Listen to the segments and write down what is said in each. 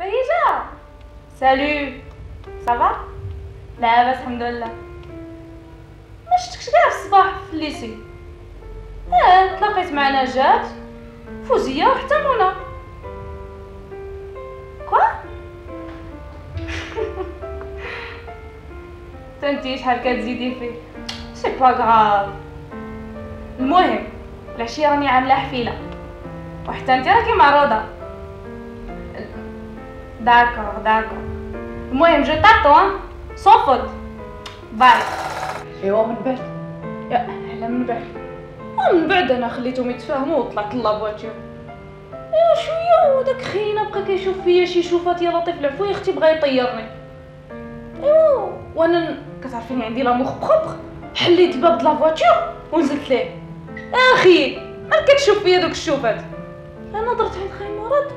بهيجة salut ça va لاباس الحمد لله ما شفتكش كاع في الصباح في ال lycée آه تلاقيت مع نجاة فوزية وحتى منى quoi نتي شحال كتزيدي فيه c'est pas grave المهم العشيه راني عامله حفيله وحتى انت راكي معروضه d'accord d'accord المهم je t'attends sans faute bye ايوا من بعد يا من بعد. ومن بعد أنا خليتهم يتفاهموا وطلعت la voiture ايوا شوية وداك خينا بقى كيشوف فيا شي شوفات يا لطيف العفو أختي بغا يطيرني. ايوا وأنا كتعرفيني عندي l'amour propre حليت الباب د la voiture ونزلت ليه. أخي ما كتشوف فيا دوك الشوفات؟ أنا درت عند خاي مراد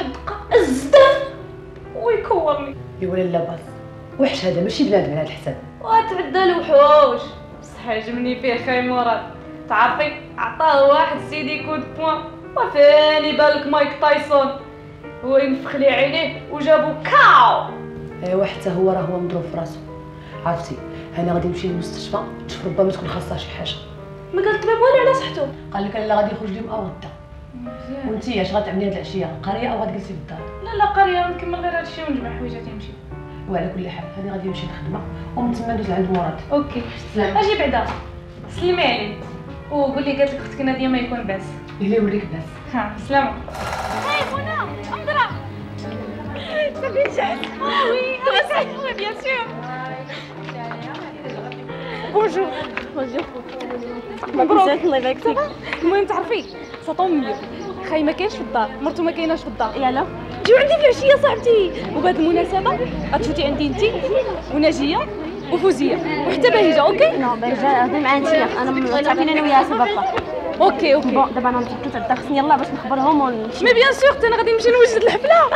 واحد الدقه الزدان ويكورني ايوا لا باس وحش هذا ماشي بنادم على الحساب وتعدى الوحوش بصح عجبني فيه خاي مراد تعرفي عطاه واحد سيدي كود بوان. وفاني بالك مايك تايسون. هو ينفخ لي عينيه وجابو كاو. ايوا حتى هو راه هو مضروب في راسو. عرفتي أنا غادي نمشي للمستشفى تشوف ربما تكون خاصها شي حاجة. ما قالت الطبيب والو على صحتو. قال لك لا غادي يخرج لي مقوده وانت اش غتعملي هاد العشيه القريه أو غتجلسي في الدار لا لا قرية نكمل غير هادشي ونجمع حويجاتي نمشي وعلى كل حال أنا غادي نمشي للخدمه ومن تما ندوز عند مراد. OK. سلام. أجي بعدا. سلمي عليه وقول لي قالت لك أختك نادية ما يكون باس اللي يوريك بس. ها سلامة. bonjour bonjour مبروك الله يبارك فيك. المهم تعرفي ça tombe bien خاي ما كاينش في الدار مرتو ما كايناش في الدار. يلا جيو عندي في العشية صاحبتي. وبهذه المناسبة غتفوتي عندي انت وناجية وفوزية. وحتى بهيجه OK؟ نو برجع هضري معايا انت أنا تعرفين أنا وياها سبقه OK OK. bon دابا أنا نتحدث على الدرس. يلا باش نخبرهم ونمشي. mais bien sûr أنا غادي نمشي نوجد الحفلة.